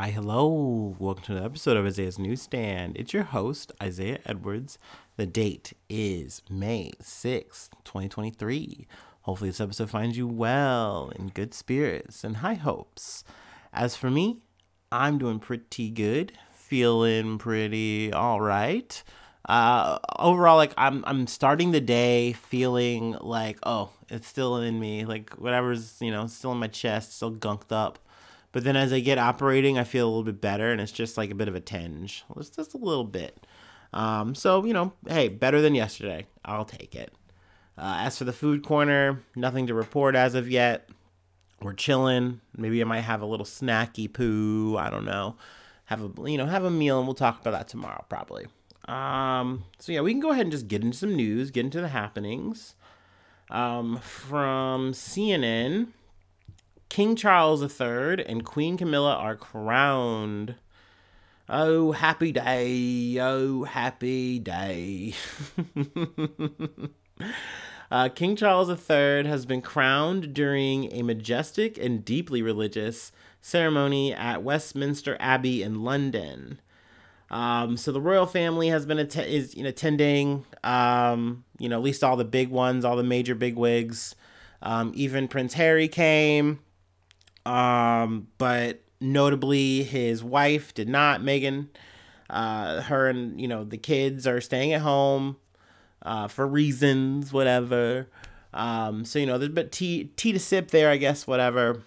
Hi, hello. Welcome to another episode of Isaiah's Newsstand. It's your host, Isaiah Edwards. The date is May 6th, 2023. Hopefully, this episode finds you well, in good spirits, and high hopes. As for me, I'm doing pretty good, feeling pretty all right. Uh, overall, like I'm, I'm starting the day feeling like, oh, it's still in me, like whatever's, you know, still in my chest, still gunked up but then as I get operating, I feel a little bit better, and it's just like a bit of a tinge. It's just a little bit. Um, so, you know, hey, better than yesterday. I'll take it. Uh, as for the food corner, nothing to report as of yet. We're chilling. Maybe I might have a little snacky poo. I don't know. Have a you know have a meal, and we'll talk about that tomorrow probably. Um, so yeah, we can go ahead and just get into some news, get into the happenings. Um, from CNN, King Charles III and Queen Camilla are crowned. Oh, happy day. Oh, happy day. uh, King Charles III has been crowned during a majestic and deeply religious ceremony at Westminster Abbey in London. Um, so the royal family has been att- is you know, attending, um, you know, at least all the big ones, all the major big wigs. Um, even Prince Harry came. Um, but notably, his wife did not. Meghan. uh, her and you know the kids are staying at home uh, for reasons, whatever. Um, so you know there's a bit tea tea to sip there, I guess, whatever.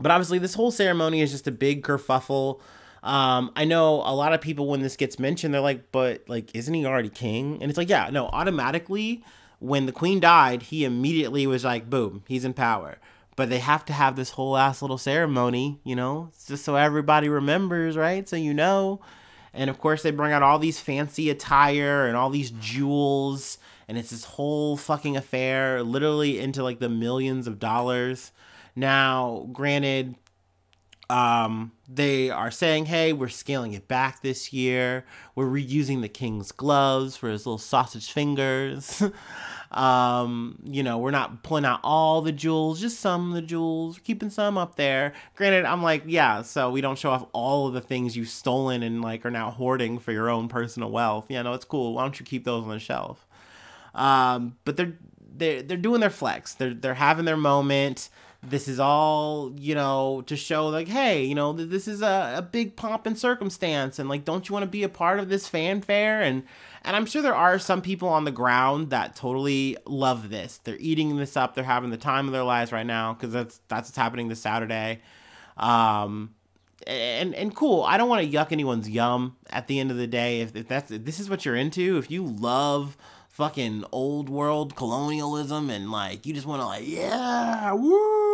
But obviously, this whole ceremony is just a big kerfuffle. Um, I know a lot of people when this gets mentioned, they're like, "But like, isn't he already king?" And it's like, yeah, no, automatically. When the queen died, he immediately was like, "Boom, he's in power." But they have to have this whole ass little ceremony, you know, it's just so everybody remembers, right? So you know. And of course, they bring out all these fancy attire and all these jewels, and it's this whole fucking affair, literally into like the millions of dollars. Now, granted, um, they are saying, hey, we're scaling it back this year. We're reusing the king's gloves for his little sausage fingers. Um, you know, we're not pulling out all the jewels, just some of the jewels, we're keeping some up there. Granted, I'm like, yeah, so we don't show off all of the things you've stolen and like are now hoarding for your own personal wealth. Yeah, know, it's cool. Why don't you keep those on the shelf? Um, but they're they're they're doing their flex. They're they're having their moment. This is all you know to show like, hey, you know, this is a, a big pomp and circumstance, and like, don't you want to be a part of this fanfare and and I'm sure there are some people on the ground that totally love this. They're eating this up. They're having the time of their lives right now because that's that's what's happening this Saturday. Um, and and cool. I don't want to yuck anyone's yum. At the end of the day, if, if that's if this is what you're into, if you love fucking old world colonialism and like you just want to like yeah woo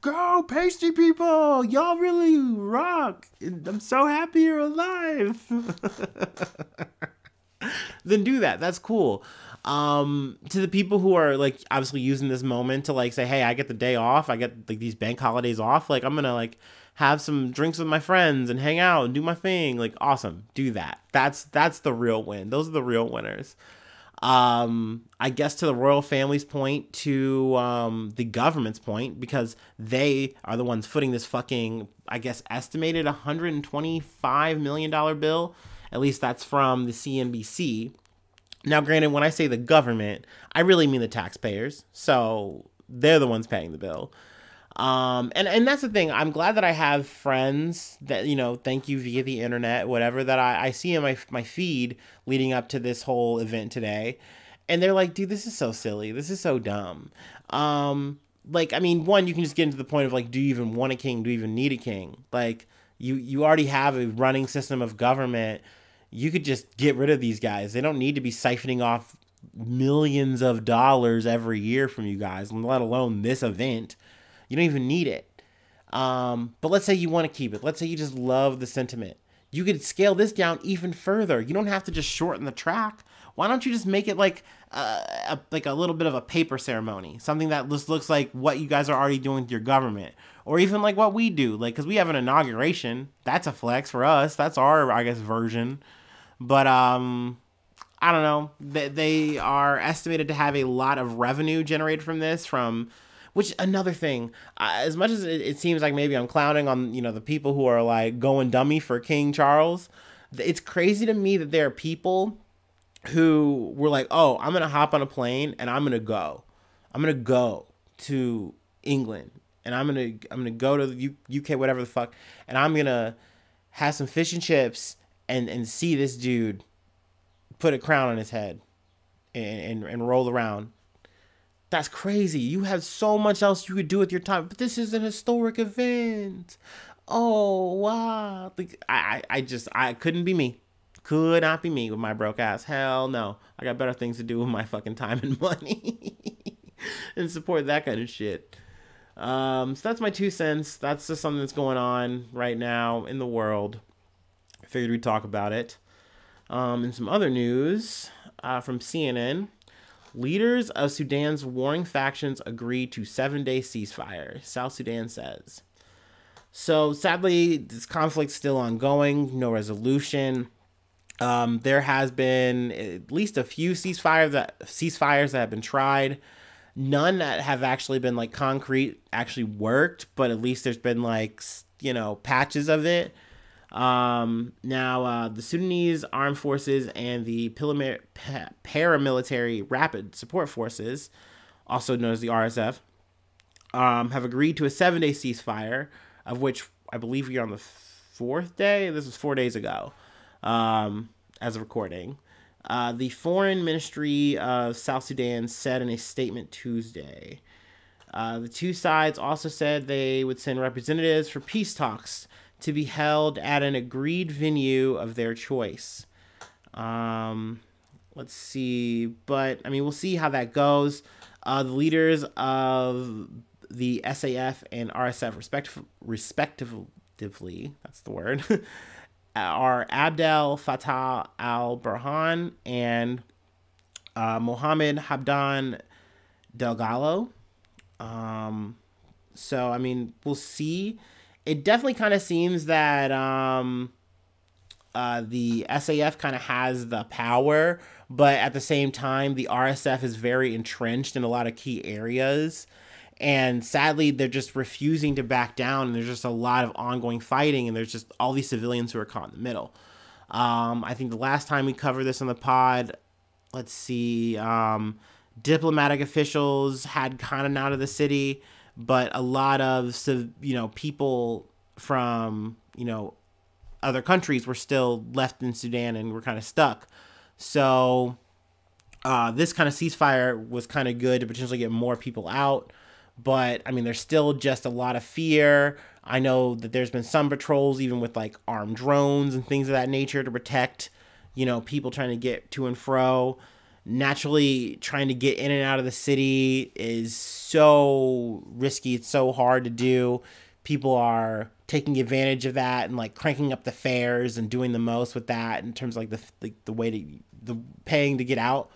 go pasty people y'all really rock i'm so happy you're alive then do that. That's cool. Um, to the people who are like obviously using this moment to like say, hey, I get the day off. I get like these bank holidays off. Like I'm gonna like have some drinks with my friends and hang out and do my thing. Like awesome, do that. That's that's the real win. Those are the real winners. Um, I guess to the royal family's point, to um, the government's point, because they are the ones footing this fucking, I guess, estimated $125 million bill at least that's from the CNBC. Now, granted, when I say the government, I really mean the taxpayers. So they're the ones paying the bill. Um, and, and that's the thing. I'm glad that I have friends that, you know, thank you via the internet, whatever, that I, I see in my, my feed leading up to this whole event today. And they're like, dude, this is so silly. This is so dumb. Um, like, I mean, one, you can just get into the point of like, do you even want a king? Do you even need a king? Like, you, you already have a running system of government you could just get rid of these guys. They don't need to be siphoning off millions of dollars every year from you guys, let alone this event. You don't even need it. Um, but let's say you want to keep it. Let's say you just love the sentiment. You could scale this down even further. You don't have to just shorten the track. Why don't you just make it like uh, a, like a little bit of a paper ceremony, something that just looks like what you guys are already doing with your government, or even like what we do, like because we have an inauguration. That's a flex for us. That's our I guess version but um, I don't know. They, they are estimated to have a lot of revenue generated from this, from which another thing as much as it, it, seems like maybe i'm clowning on you know the people who are like going dummy for king charles it's crazy to me that there are people who were like oh i'm gonna hop on a plane and i'm gonna go. I'm gonna go to england and i'm gonna i'm gonna go to the U- uk whatever the fuck and i'm gonna have some fish and chips and and see this dude put a crown on his head and, and, and roll around that's crazy. You have so much else you could do with your time, but this is an historic event. Oh wow! Like, I, I just I couldn't be me. Could not be me with my broke ass. Hell no. I got better things to do with my fucking time and money. and support that kind of shit. Um, so that's my two cents. That's just something that's going on right now in the world. I figured we'd talk about it. Um, and some other news uh, from CNN. Leaders of Sudan's warring factions agree to seven day ceasefire, South Sudan says. So sadly, this conflict's still ongoing, no resolution. Um, there has been at least a few ceasefires that ceasefires that have been tried. None that have actually been like concrete actually worked, but at least there's been like you know patches of it. Um, now, uh, the Sudanese Armed Forces and the Paramilitary Rapid Support Forces, also known as the RSF, um, have agreed to a seven day ceasefire, of which I believe we're on the fourth day. This was four days ago, um, as of recording. Uh, the Foreign Ministry of South Sudan said in a statement Tuesday. Uh, the two sides also said they would send representatives for peace talks to be held at an agreed venue of their choice. Um, let's see, but I mean, we'll see how that goes. Uh, the leaders of the SAF and RSF, respect- respectively, that's the word, are Abdel Fattah al Burhan and uh, Mohammed Hamdan Dagalo. Um, so, I mean, we'll see it definitely kind of seems that um, uh, the SAF kind of has the power, but at the same time, the RSF is very entrenched in a lot of key areas. And sadly, they're just refusing to back down. And there's just a lot of ongoing fighting, and there's just all these civilians who are caught in the middle. Um, I think the last time we covered this on the pod, let's see, um, diplomatic officials had kind of out of the city but a lot of you know people from you know other countries were still left in Sudan and were kind of stuck. So uh, this kind of ceasefire was kind of good to potentially get more people out. But I mean, there's still just a lot of fear. I know that there's been some patrols, even with like armed drones and things of that nature, to protect, you know, people trying to get to and fro naturally trying to get in and out of the city is so risky. It's so hard to do. People are taking advantage of that and like cranking up the fares and doing the most with that in terms of like the the, the way to the paying to get out.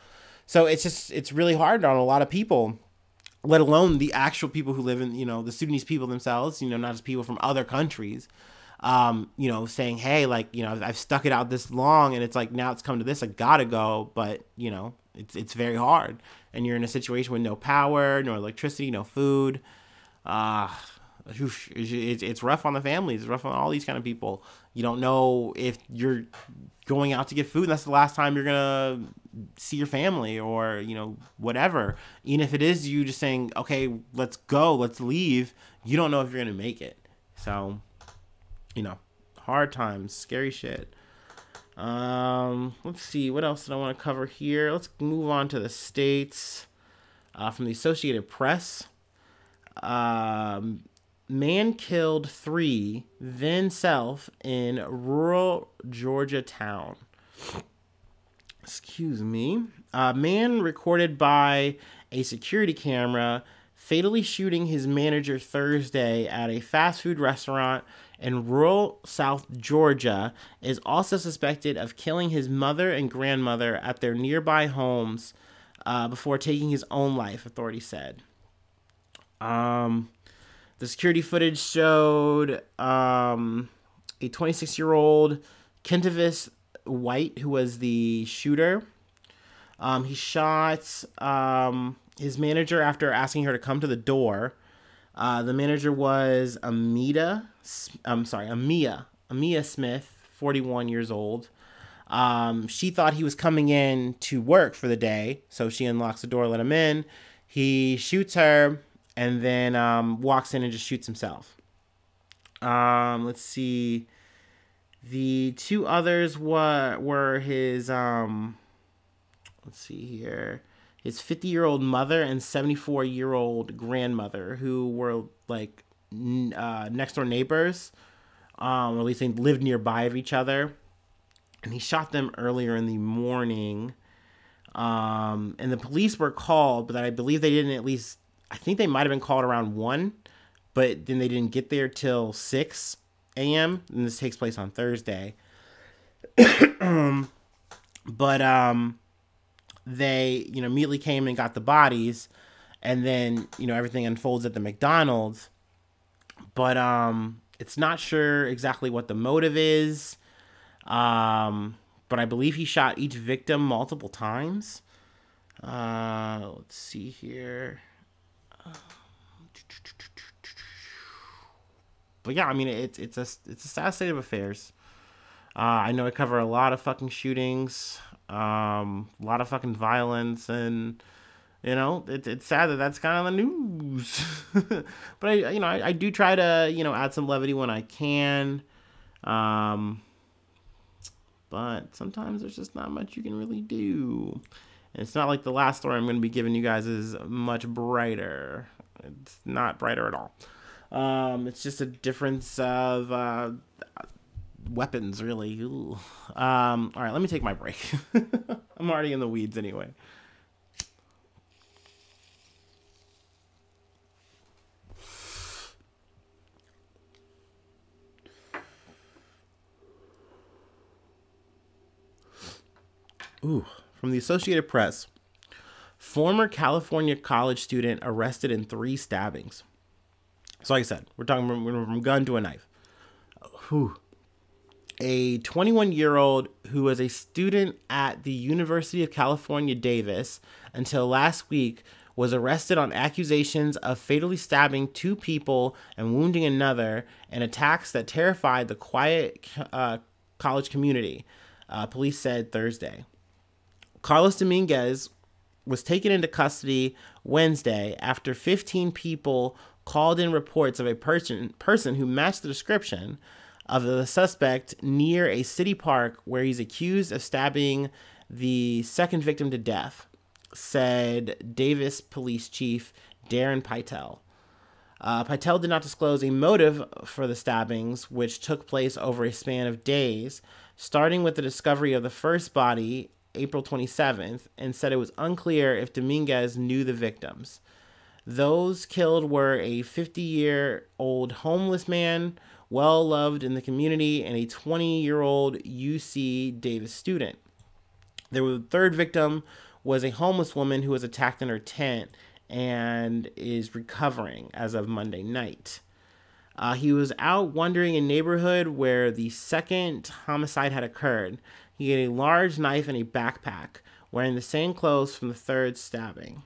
So it's just it's really hard on a lot of people let alone the actual people who live in you know the sudanese people themselves you know not just people from other countries um, you know, saying, hey, like, you know, I've stuck it out this long and it's like now it's come to this, I gotta go, but you know, it's it's very hard. And you're in a situation with no power, no electricity, no food. Uh it's, it's rough on the families, it's rough on all these kind of people. You don't know if you're going out to get food, that's the last time you're gonna see your family or, you know, whatever. Even if it is you just saying, Okay, let's go, let's leave, you don't know if you're gonna make it. So you know, hard times, scary shit. Um, let's see, what else did I want to cover here? Let's move on to the states. Uh, from the Associated Press. Um, man killed three, then self in rural Georgia town. Excuse me. A man recorded by a security camera fatally shooting his manager Thursday at a fast food restaurant in rural South Georgia is also suspected of killing his mother and grandmother at their nearby homes uh, before taking his own life, authorities said. Um, the security footage showed um, a 26 year old Kentavis White, who was the shooter. Um, he shot um, his manager, after asking her to come to the door, uh, the manager was Amita. I'm sorry, Amia. Amia Smith, 41 years old. Um, she thought he was coming in to work for the day, so she unlocks the door, let him in. He shoots her, and then um, walks in and just shoots himself. Um, let's see. The two others were were his um. Let's see here his 50 year old mother and 74 year old grandmother who were like uh, next door neighbors um, or at least they lived nearby of each other. And he shot them earlier in the morning. Um, and the police were called but i believe they didn't at least i think they might have been called around 1 but then they didn't get there till 6 a.m and this takes place on thursday. But um they you know immediately came and got the bodies and then you know everything unfolds at the mcdonald's. But um it's not sure exactly what the motive is um but i believe he shot each victim multiple times. Uh let's see here. But yeah i mean it's it's a it's a sad state of affairs. Uh, i know i cover a lot of fucking shootings um, a lot of fucking violence and you know it, it's sad that that's kind of the news. But i you know I, I, do try to you know add some levity when i can. Um but sometimes there's just not much you can really do. And it's not like the last story i'm going to be giving you guys is much brighter. It's not brighter at all. Um it's just a difference of uh weapons, really. Um, all right, let me take my break. I'm already in the weeds anyway. Ooh, from the Associated Press. Former California college student arrested in three stabbings. So, like I said, we're talking from, from gun to a knife. Whew a 21 year old who was a student at the University of California, Davis, until last week, was arrested on accusations of fatally stabbing two people and wounding another in attacks that terrified the quiet uh, college community, uh, police said Thursday. Carlos Dominguez was taken into custody Wednesday after 15 people called in reports of a person person who matched the description of the suspect near a city park where he's accused of stabbing the second victim to death, said Davis Police Chief Darren Pytel. Uh, Pytel did not disclose a motive for the stabbings, which took place over a span of days, starting with the discovery of the first body April 27th, and said it was unclear if Dominguez knew the victims. Those killed were a 50 year old homeless man well loved in the community, and a 20 year old UC Davis student. The third victim was a homeless woman who was attacked in her tent and is recovering as of Monday night. Uh, he was out wandering a neighborhood where the second homicide had occurred. He had a large knife and a backpack, wearing the same clothes from the third stabbing.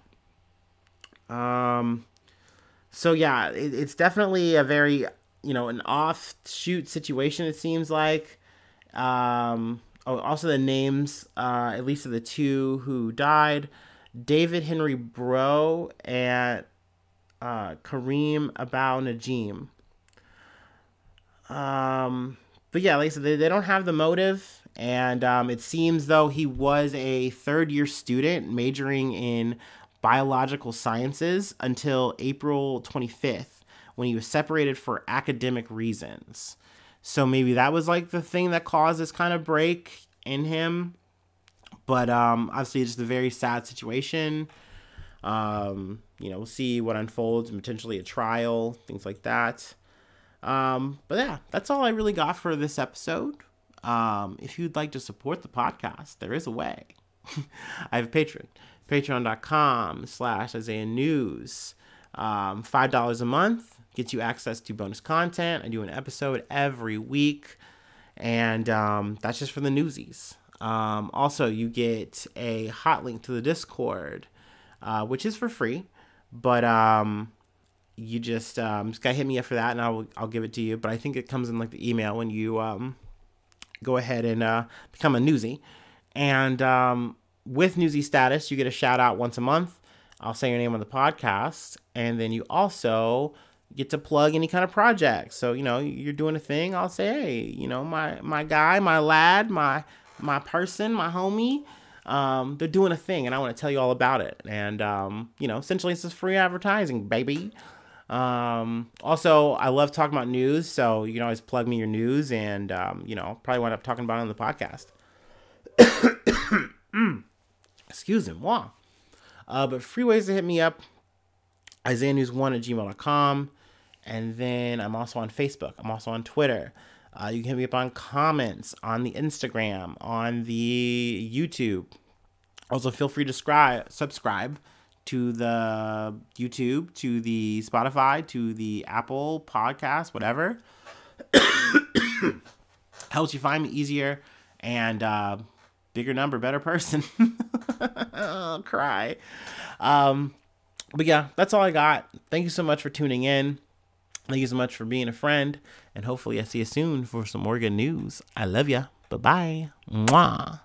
Um, so yeah, it, it's definitely a very you know, an offshoot situation, it seems like. Um, oh, also the names, uh, at least of the two who died David Henry Breaux and uh, Karim Abou Najim. Um, but yeah, like I said, they, they don't have the motive. And um, it seems though he was a third year student majoring in biological sciences until April 25th when he was separated for academic reasons. So maybe that was like the thing that caused this kind of break in him. But um, obviously, it's just a very sad situation. Um, you know, we'll see what unfolds, potentially a trial, things like that. Um, but yeah, that's all I really got for this episode. Um, if you'd like to support the podcast, there is a way. I have a Patreon, patreon.com slash Isaiah News. Um, $5 a month gets you access to bonus content. I do an episode every week, and um, that's just for the newsies. Um, also, you get a hot link to the Discord. uh, which is for free. But um, you just um, just gotta hit me up for that, and I'll I'll give it to you. But I think it comes in like the email when you um, go ahead and uh, become a newsie. And um, with newsie status, you get a shout out once a month. I'll say your name on the podcast, and then you also get to plug any kind of project. So you know you're doing a thing. I'll say, hey, you know my my guy, my lad, my my person, my homie. Um, they're doing a thing, and I want to tell you all about it. And um, you know, essentially, it's just free advertising, baby. Um, also, I love talking about news, so you can always plug me your news, and um, you know, probably wind up talking about it on the podcast. Excuse me, wow. Uh, but free ways to hit me up Isaiah News one at gmail.com. And then I'm also on Facebook. I'm also on Twitter. Uh, you can hit me up on comments, on the Instagram, on the YouTube. Also, feel free to subscribe, subscribe to the YouTube, to the Spotify, to the Apple podcast, whatever. Helps you find me easier and uh, bigger number, better person. I'll cry. Um, but yeah, that's all I got. Thank you so much for tuning in. Thank you so much for being a friend. And hopefully, I see you soon for some more good news. I love ya. Bye bye. Mwah.